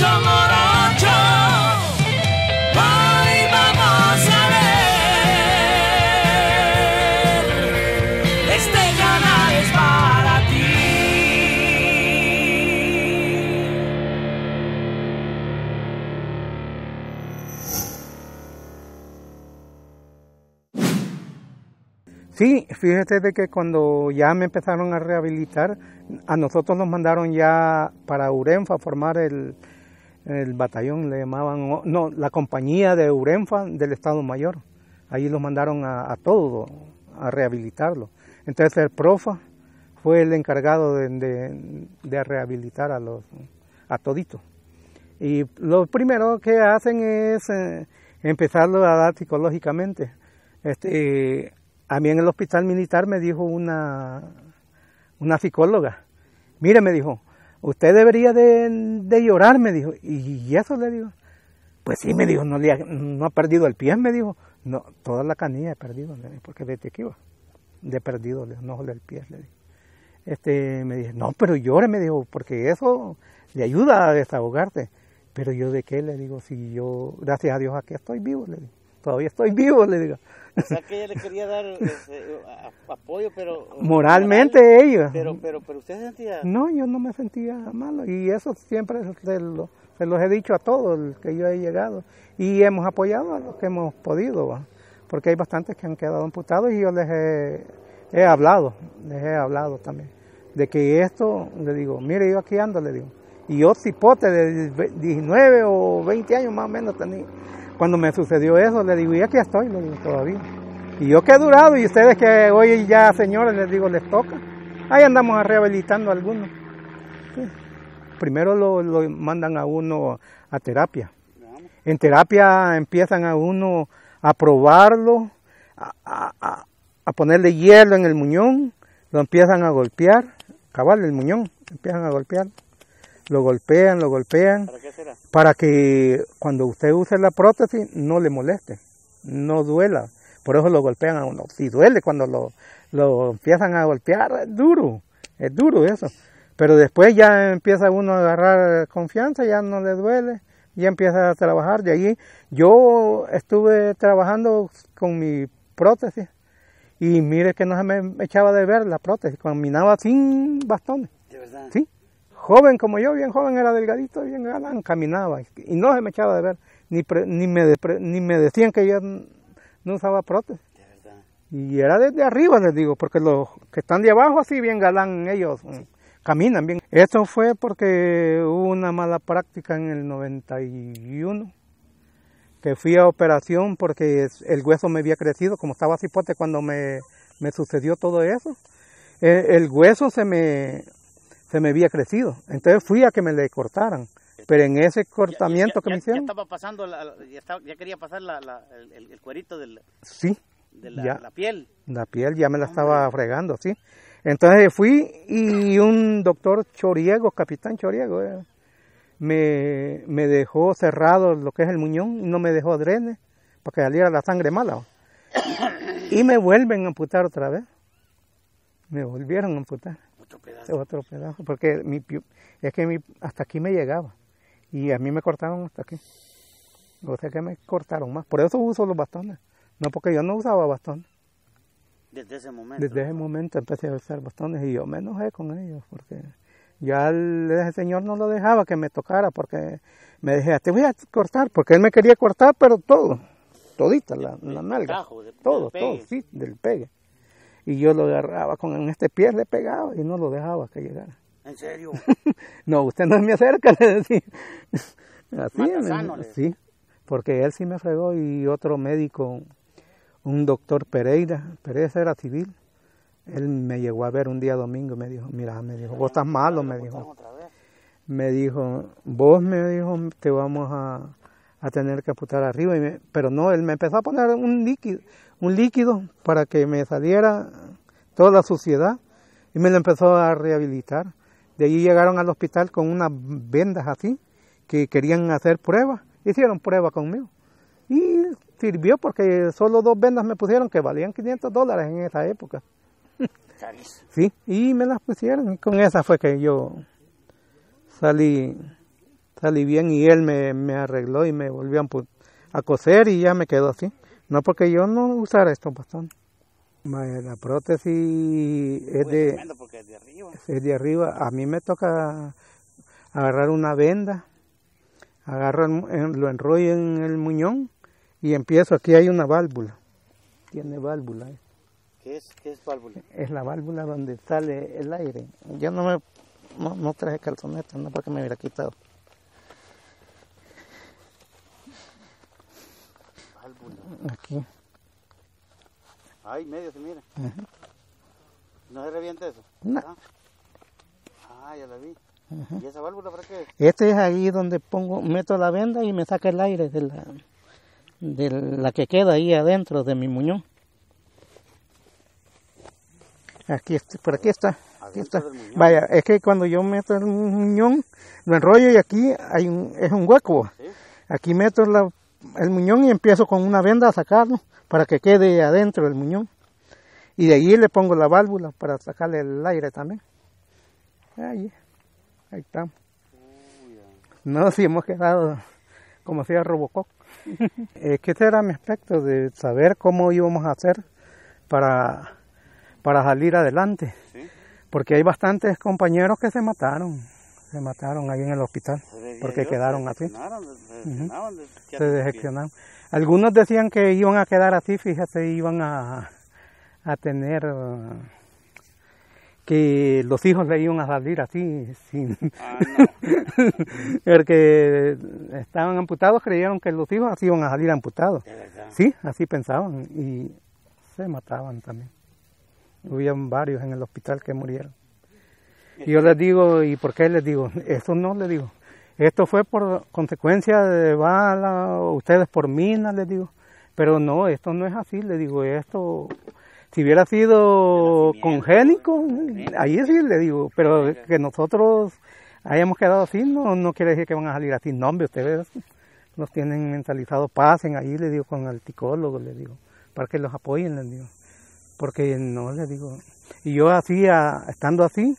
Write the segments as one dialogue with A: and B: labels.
A: morocho, morocho. Hoy vamos a ver. Este canal es para ti.
B: Sí, fíjate de que cuando ya me empezaron a rehabilitar, a nosotros nos mandaron ya para Urenfa formar el, el batallón, le llamaban, no, la compañía de Urenfa del Estado Mayor. Ahí los mandaron a, a todos a rehabilitarlo. Entonces el profa fue el encargado de, de- de rehabilitar a los a toditos. Y lo primero que hacen es eh, empezarlo a dar psicológicamente. Este, a mí en el hospital militar me dijo una, una psicóloga, mire, me dijo, usted debería de, de llorar, me dijo. Y eso le digo, pues sí, me dijo, no, le ha, perdido el pie, me dijo. No, toda la canilla he perdido, le porque que iba, de perdido, le digo, no del pie, le dije. Este, me dije, no, pero llore, me dijo, porque eso le ayuda a desahogarte. Pero yo de qué, le digo, si yo, gracias a Dios, aquí estoy vivo, le digo. Todavía estoy vivo, le digo.
C: O sea que ella le quería dar este, a- apoyo, pero...
B: Moralmente
C: moral,
B: ellos.
C: Pero, pero, pero usted se sentía...
B: No, yo no me sentía malo y eso siempre se, lo- se los he dicho a todos que yo he llegado y hemos apoyado a los que hemos podido, ¿va? porque hay bastantes que han quedado amputados y yo les he, he hablado, les he hablado también de que esto, le digo, mire yo aquí ando, le digo, y yo cipote de 19 o 20 años más o menos tenía. Cuando me sucedió eso, le digo, y aquí estoy, todavía. Y yo que he durado, y ustedes que hoy ya, señores, les digo, les toca. Ahí andamos rehabilitando a algunos. Primero lo, mandan a uno a terapia. En terapia empiezan a uno a probarlo, a- a- a ponerle hielo en el muñón, lo empiezan a golpear, cabal el muñón, empiezan a golpear, lo golpean, lo golpean,
C: ¿Para qué será?
B: para que cuando usted use la prótesis no le moleste, no duela. Por eso lo golpean a uno. Si duele cuando lo, lo empiezan a golpear, es duro, es duro eso. Pero después ya empieza uno a agarrar confianza, ya no le duele, ya empieza a trabajar. De allí yo estuve trabajando con mi prótesis y mire que no se me echaba de ver la prótesis, caminaba sin bastones.
C: De verdad.
B: Sí, joven como yo, bien joven, era delgadito, bien galán, caminaba y no se me echaba de ver, ni, pre- ni, me, de- pre- ni me decían que yo no usaba prótesis.
C: De verdad.
B: Y era desde arriba, les digo, porque los que están de abajo así bien galán, ellos mm, caminan bien. Esto fue porque hubo una mala práctica en el 91, que fui a operación porque el hueso me había crecido, como estaba cipote cuando me, me sucedió todo eso. Eh, el hueso se me, se me había crecido, entonces fui a que me le cortaran. Pero en ese cortamiento
C: Ya- ya-
B: que me hicieron,
C: Ya estaba pasando, la- ya, estaba- ya quería pasar la, la- el, el- el cuerito del-
B: sí,
C: de la,
B: Ya.
C: la piel.
B: La piel ya me la estaba fregando, sí. Entonces fui y un doctor Choriego, capitán Choriego, eh, me, me dejó cerrado lo que es el muñón y no me dejó drene para que saliera la sangre mala. Y me vuelven a amputar otra vez. Me volvieron a amputar.
C: Otro pedazo.
B: otro pedazo, porque mi, es que mi, hasta aquí me llegaba y a mí me cortaron hasta aquí. O sea que me cortaron más. Por eso uso los bastones. No porque yo no usaba bastones.
C: Desde ese momento.
B: Desde ese momento empecé a usar bastones y yo me enojé con ellos porque ya el, ese señor no lo dejaba que me tocara porque me decía, te voy a cortar, porque él me quería cortar, pero todo, todita, la, la nalga,
C: de-
B: todo,
C: del
B: todo, sí, del pegue. Y yo lo agarraba con este pie, le pegaba y no lo dejaba que llegara.
C: En serio.
B: no, usted no me acerca, le decía. Así, me- sí, porque él sí me fregó y otro médico, un doctor Pereira, Pereira era civil, él me llegó a ver un día domingo y me dijo, mira, me dijo, vos estás malo, me dijo, me dijo, vos me dijo, te vamos a, a tener que apuntar arriba, y me- pero no, él me empezó a poner un líquido, un líquido para que me saliera toda la suciedad y me lo empezó a rehabilitar. De allí llegaron al hospital con unas vendas así, que querían hacer pruebas, hicieron pruebas conmigo. Y sirvió porque solo dos vendas me pusieron que valían 500 dólares en esa época.
C: Carísimo.
B: Sí, y me las pusieron y con esa fue que yo salí salí bien y él me, me arregló y me volvió a, a coser y ya me quedó así. No porque yo no usara estos bastones. Vaya, La prótesis es de,
C: es de arriba.
B: es de arriba. A mí me toca agarrar una venda, agarro, en- lo enrollo en el muñón y empiezo. Aquí hay una válvula. Tiene válvula. eh.
C: ¿Qué es, qué es válvula?
B: Es la válvula donde sale el aire. Yo no me no, no traje calzonetas, no porque me hubiera quitado.
C: Válvula.
B: Aquí.
C: Ay, medio se mira. ¿No se revienta eso?
B: No.
C: Ah, Ah, ya la vi. ¿Y esa válvula para qué es?
B: Este es ahí donde pongo, meto la venda y me saca el aire de la, de la que queda ahí adentro de mi muñón. Aquí está, por aquí está. Aquí está. Vaya, es que cuando yo meto el muñón, lo enrollo y aquí hay un, es un hueco.
C: ¿Sí?
B: Aquí meto la- el muñón y empiezo con una venda a sacarlo para que quede adentro del muñón. Y de ahí le pongo la válvula para sacarle el aire también. Ahí, ahí estamos. No, si hemos quedado como si era Robocop. es que ese era mi aspecto de saber cómo íbamos a hacer para, para salir adelante.
C: ¿Sí?
B: Porque hay bastantes compañeros que se mataron. Se mataron ahí en el hospital. Porque quedaron así.
C: Se decepcionaban.
B: Algunos decían que iban a quedar así, fíjate, iban a, a tener que los hijos le iban a salir así, sin,
C: Ah, no.
B: porque estaban amputados, creyeron que los hijos así iban a salir amputados. Sí, así pensaban y se mataban también. Hubieron varios en el hospital que murieron. Y yo les digo, ¿y por qué les digo? Eso no les digo. Esto fue por consecuencia de bala, ustedes por minas, les digo. Pero no, esto no es así, les digo. Esto, si hubiera sido congénico, ahí sí le digo. Pero que nosotros hayamos quedado así, no, no quiere decir que van a salir así. No, hombre, ustedes los tienen mentalizados, pasen ahí, le digo, con el psicólogo, le digo, para que los apoyen, les digo. Porque no, le digo. Y yo así, a- estando así,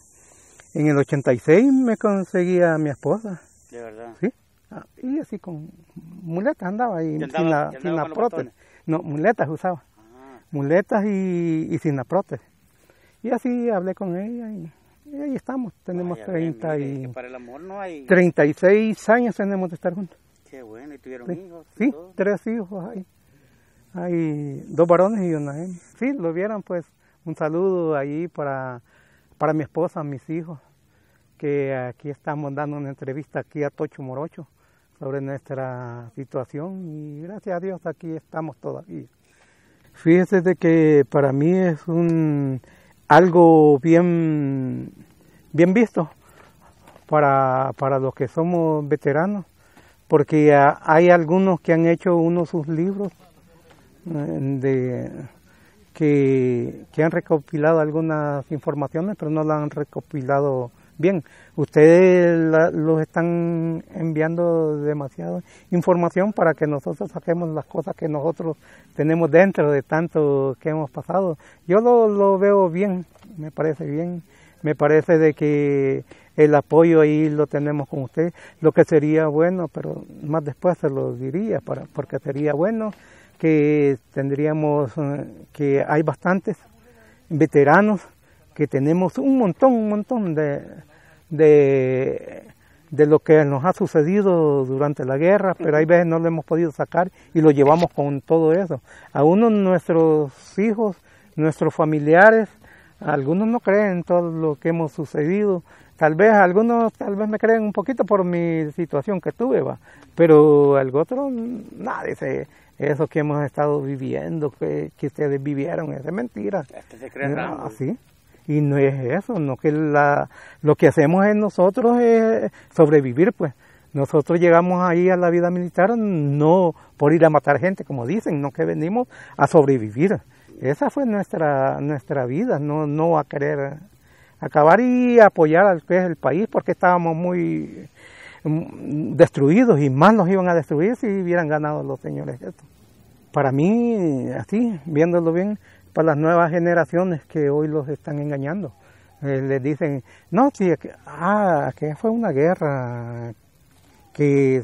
B: en el 86 me conseguí a mi esposa,
C: De verdad.
B: ¿sí? Ah, Y así con muletas andaba
C: Y
B: sin la,
C: y
B: sin la prótesis. No, muletas usaba,
C: Ah,
B: muletas y, y sin la prótesis. Y así hablé con ella y, y ahí estamos, tenemos
C: vaya, ven,
B: 30
C: mire,
B: y...
C: Para el amor no hay...
B: 36 años tenemos de estar juntos.
C: Qué bueno, y tuvieron
B: Sí,
C: hijos. y
B: sí,
C: todo.
B: tres hijos hay. Hay dos varones y una hembra. Sí, lo vieran pues un saludo ahí para, para mi esposa, mis hijos, que aquí estamos dando una entrevista aquí a Tocho Morocho sobre nuestra situación y gracias a Dios aquí estamos todavía. Fíjese de que para mí es un algo bien, bien visto para, para los que somos veteranos, porque hay algunos que han hecho uno sus libros eh, de, que, que han recopilado algunas informaciones, pero no las han recopilado bien. Ustedes los están enviando demasiada información para que nosotros saquemos las cosas que nosotros tenemos dentro de tanto que hemos pasado. Yo lo, lo veo bien, me parece bien. Me parece de que el apoyo ahí lo tenemos con usted, lo que sería bueno, pero más después se lo diría, para, porque sería bueno que tendríamos, eh, que hay bastantes veteranos, que tenemos un montón, un montón de, de, de lo que nos ha sucedido durante la guerra, pero hay veces no lo hemos podido sacar y lo llevamos con todo eso. A uno nuestros hijos, nuestros familiares, algunos no creen todo lo que hemos sucedido. Tal vez algunos tal vez me creen un poquito por mi situación que tuve, va. Pero el otro, nada, dice, eso que hemos estado viviendo, que, que ustedes vivieron, es mentira.
C: Este se cree rango.
B: Ah, sí. Y no es eso, no que la, lo que hacemos en nosotros es sobrevivir, pues. Nosotros llegamos ahí a la vida militar no por ir a matar gente, como dicen, no que venimos a sobrevivir. Esa fue nuestra nuestra vida, no no a querer acabar y apoyar al que es el país porque estábamos muy mm, destruidos y más nos iban a destruir si hubieran ganado los señores estos. Para mí, así, viéndolo bien, para las nuevas generaciones que hoy los están engañando. Eh, les dicen, no, sí, que, ah, que fue una guerra, que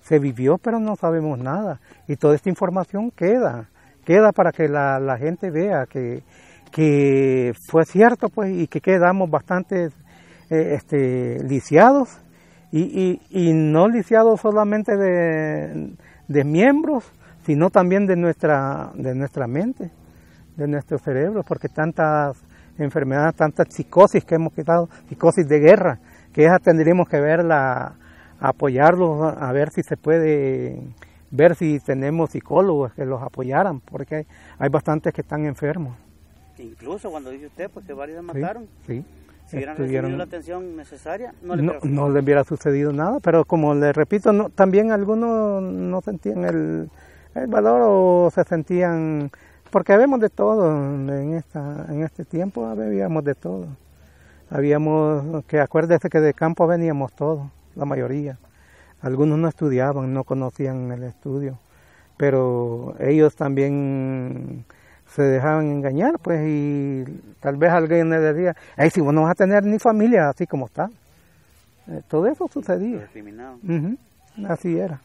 B: se vivió, pero no sabemos nada. Y toda esta información queda, queda para que la, gente vea que, fue cierto, pues, y que quedamos bastante eh, este, lisiados, y, no lisiados solamente de, de, miembros, sino también de nuestra, de nuestra mente, de nuestro cerebro, porque tantas enfermedades, tantas psicosis que hemos quitado, psicosis de guerra, que esa tendríamos que verla, apoyarlos, a ver si se puede, ver si tenemos psicólogos que los apoyaran, porque hay, hay bastantes que están enfermos.
C: Incluso cuando dice usted pues que varios mataron.
B: Sí.
C: Si hubieran recibido la atención necesaria, no le,
B: no, no le hubiera sucedido nada, pero como le repito, no, también algunos no sentían el, el valor o se sentían porque habíamos de todo en esta en este tiempo habíamos de todo. Habíamos que acuérdese que de campo veníamos todos la mayoría. Algunos no estudiaban no conocían el estudio pero ellos también se dejaban engañar pues y tal vez alguien le decía ay si vos no vas a tener ni familia así como está eh, todo eso sucedía.
C: Uh
B: -huh. así era.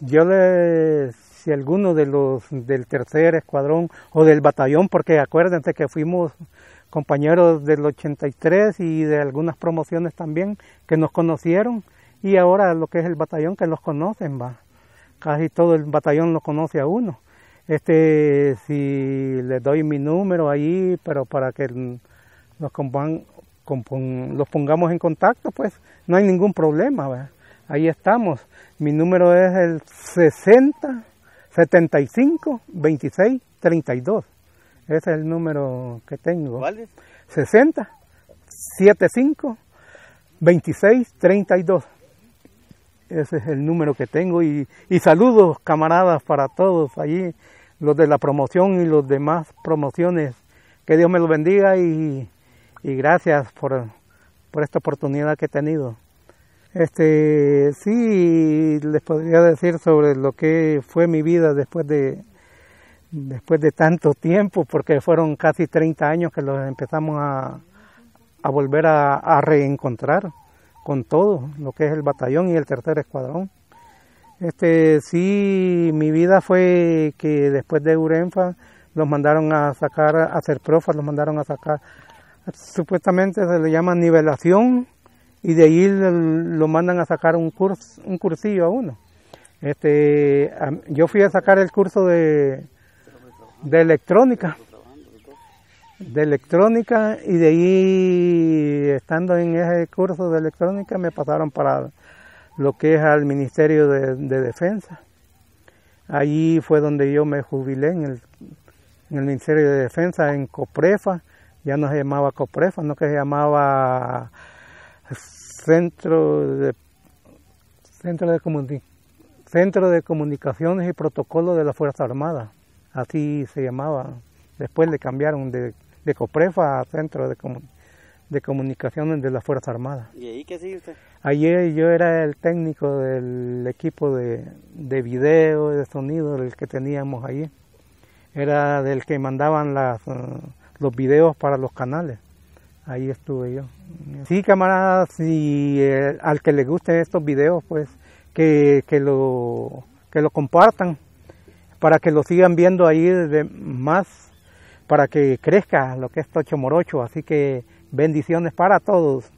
B: Yo le si alguno de los del tercer escuadrón o del batallón, porque acuérdense que fuimos compañeros del 83 y de algunas promociones también que nos conocieron y ahora lo que es el batallón que los conocen, va. Casi todo el batallón lo conoce a uno. Este, si les doy mi número ahí, pero para que los, compan, los pongamos en contacto, pues no hay ningún problema. Ahí estamos. Mi número es el 60 75 26 32. Ese es el número que tengo.
C: ¿Cuál es?
B: 60 75 26 32. Ese es el número que tengo y, y, saludos camaradas para todos allí, los de la promoción y los demás promociones. Que Dios me los bendiga y, y gracias por, por esta oportunidad que he tenido. Este, sí, les podría decir sobre lo que fue mi vida después de, después de tanto tiempo, porque fueron casi 30 años que los empezamos a, a volver a, a, reencontrar con todo lo que es el batallón y el tercer escuadrón. Este, sí, mi vida fue que después de Urenfa los mandaron a sacar, a hacer profas, los mandaron a sacar, supuestamente se le llama nivelación, y de ahí lo mandan a sacar un curso, un cursillo a uno. Este, yo fui a sacar el curso de, de electrónica, de electrónica y de ahí estando en ese curso de electrónica me pasaron para lo que es al Ministerio de, de Defensa. Allí fue donde yo me jubilé en el, en el Ministerio de Defensa, en Coprefa, ya no se llamaba Coprefa, no que se llamaba Centro de, Centro de, Comuni Centro de Comunicaciones y Protocolo de la Fuerza Armada, así se llamaba. Después le cambiaron de, de Coprefa a Centro de, Comun de Comunicaciones de la Fuerza Armada.
C: ¿Y ahí qué sigue usted?
B: Ayer yo era el técnico del equipo de, de video, de sonido, del que teníamos allí. Era del que mandaban las, los videos para los canales ahí estuve yo. Sí, camaradas, y eh, al que le gusten estos videos, pues que, que, lo, que lo compartan para que lo sigan viendo ahí más, para que crezca lo que es Tocho Morocho. Así que bendiciones para todos.